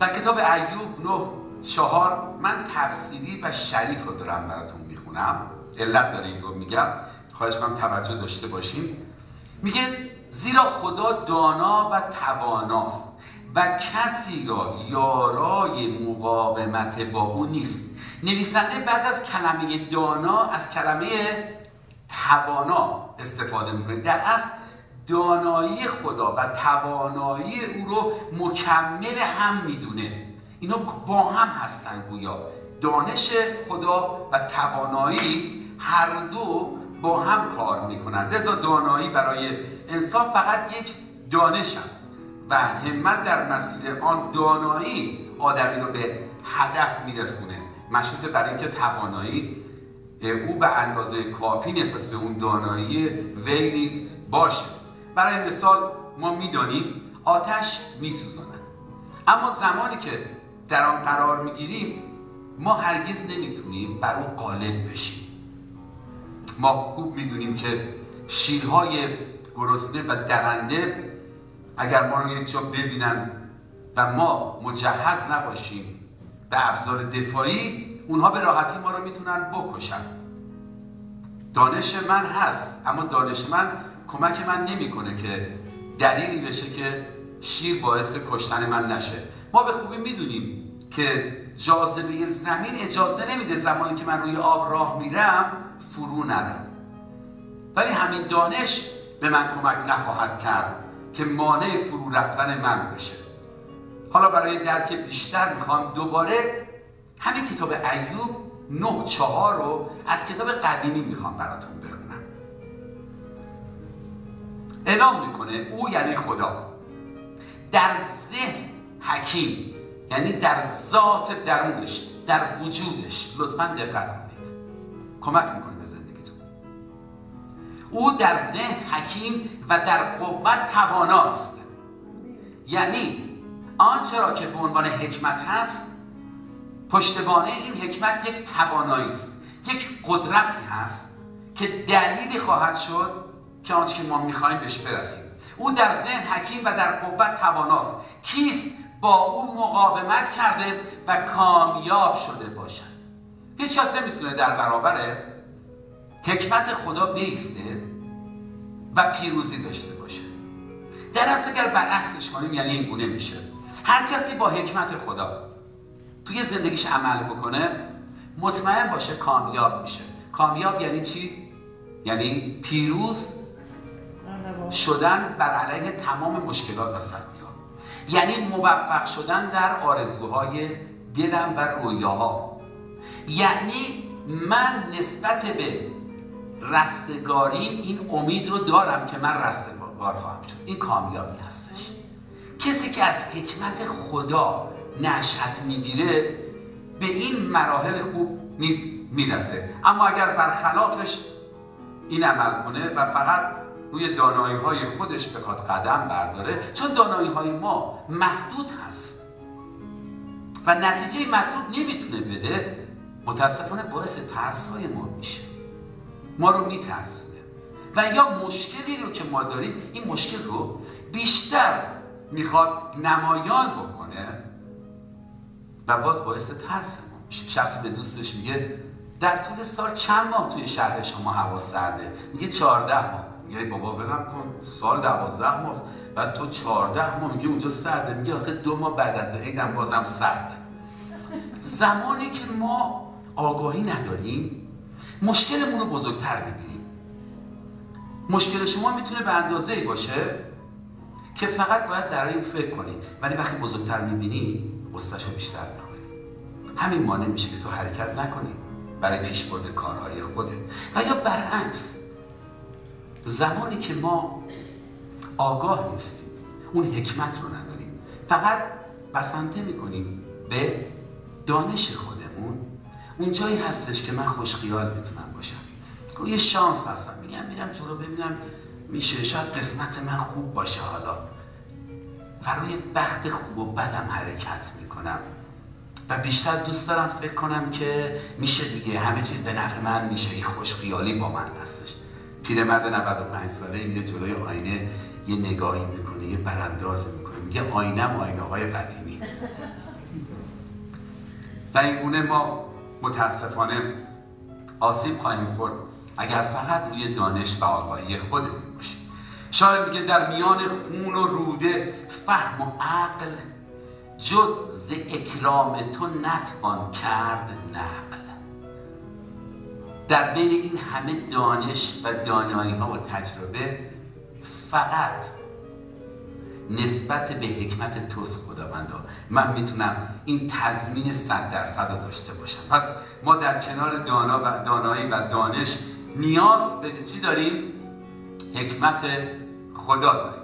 در کتاب ایوب نه چهار من تفسیری و شریف رو دارم براتون می‌خونم. علت داره این رو میگم. خواهش کنم توجه داشته باشیم میگه زیرا خدا دانا و تواناست و کسی را یارای مقاومت با او نیست. نویسنده بعد از کلمه دانا از کلمه توانا استفاده می‌کنه. در اصل دانایی خدا و توانایی او رو مکمل هم می‌دونه. اینا با هم هستن گویا. دانش خدا و توانایی هر دو با هم کار می‌کنن. لذا دانایی برای انسان فقط یک دانش است و همت در مسیر آن دانایی آدمی رو به هدف میرسونه. مشروط برای اینکه توانایی او به اندازه کافی نسبت به اون دانایی وی نیز باشه. برای مثال ما می‌دانیم آتش میسوزاند. اما زمانی که در آن قرار می‌گیریم ما هرگز نمی‌تونیم بر او غالب بشیم. ما خوب می‌دونیم که شیرهای گرسنه و درنده اگر ما رو یک جا ببینن و ما مجهز نباشیم به ابزار دفاعی اونها به راحتی ما رو می‌تونن بکشن. دانش من هست اما دانش من کمک من نمی‌کنه که دلیلی بشه که شیر باعث کشتن من نشه. ما به خوبی می‌دونیم که جاذبه زمین اجازه نمیده زمانی که من روی آب راه میرم فرو نرم. ولی همین دانش به من کمک نخواهد کرد که مانع فرو رفتن من بشه. حالا برای درک بیشتر می‌خوام دوباره همین کتاب ایوب نه چهار رو از کتاب قدیمی می‌خوام براتون بخونم. اعلام می‌کنه او یعنی خدا. در ذهن حکیم یعنی در ذات درونش در وجودش. لطفا دقت کنید. کمک می‌کنه به زندگیتون. او در ذهن حکیم و در قوت تواناست. یعنی آنچه را که به عنوان حکمت هست پشتبانه این حکمت یک توانایی است یک قدرتی هست که دلیلی خواهد شد که آنچه که ما می‌خوایم بهش برسیم. او در ذهن حکیم و در قوت تواناست. کیست؟ با او مقاومت کرده و کامیاب شده باشد. هیچ کس نمی‌تونه در برابر حکمت خدا بیسته و پیروزی داشته باشه. در اصل اگر برعکسش کنیم یعنی این گونه میشه. هر کسی با حکمت خدا توی زندگیش عمل بکنه مطمئن باشه کامیاب میشه. کامیاب یعنی چی؟ یعنی پیروز شدن بر علیه تمام مشکلات و سختی ها یعنی موفق شدن در آرزوهای دلم و رویاها. یعنی من نسبت به رستگاریم این امید رو دارم که من رستگار خواهم شد. این کامیابی هستش. کسی که از حکمت خدا نشأت می‌گیره به این مراحل خوب نیز می‌رسه. اما اگر برخلافش این عمل کنه و فقط روی دانایی های خودش بخواد قدم برداره چون دانایی های ما محدود هست. و نتیجه مطلوب نمی‌تونه بده متاسفانه باعث ترس های ما میشه. ما رو میترسونه. و یا مشکلی رو که ما داریم این مشکل رو بیشتر می‌خواد نمایان بکنه و باز باعث ترس ما میشه. شخصی به دوستش میگه در طول سال چند ماه توی شهر شما هوا سرده میگه 14 ماه. میگه بابا بلم کن. سال 12 ماه و تو 14 ماه میگه اونجا سرده. میگه آخه دو ماه بعد از عیدم بازم سرده. زمانی که ما آگاهی نداریم مشکلمون رو بزرگتر می‌بینیم. مشکل شما می‌تونه به اندازه ای باشه که فقط باید برای این فکر کنی. ولی وقتی بزرگتر می‌بینی غصهشو بیشتر می‌کنی. همین مانع میشه که تو حرکت نکنی. برای پیش برد کارهای خودت. و یا برعکس زمانی که ما آگاه نیستیم اون حکمت رو نداریم. فقط بسنده می‌کنیم به دانش خودمون. اون جایی هستش که من خوشخیال می‌تونم باشم. یه شانس هستم. میگم میرم جلو ببینم میشه. شاید قسمت من خوب باشه حالا. و روی بخت خوب و بدم حرکت می‌کنم. و بیشتر دوست دارم فکر کنم که میشه دیگه. همه چیز به نفع من میشه. یه خوشخیالی با من هستش. پیرمرد 95 ساله میره جلوی آینه یه نگاهی می‌کنه یه براندازی می‌کنه میگه آینم آینه های قدیمی. در این گونه ما متاسفانه آسیب خواهیم خورد. اگر فقط روی دانش و آگاهی خودمون باشیم. شاید میگه در میان خون و روده فهم و عقل جز ز اکرام تو نتوان کرد نقل. در بین این همه دانش و دانایی ها و تجربه فقط نسبت به حکمت توست خداوندا من می‌تونم این تضمین صد درصد رو داشته باشم پس ما در کنار دانا و دانایی و دانش نیاز به چی داریم؟ حکمت خدا داریم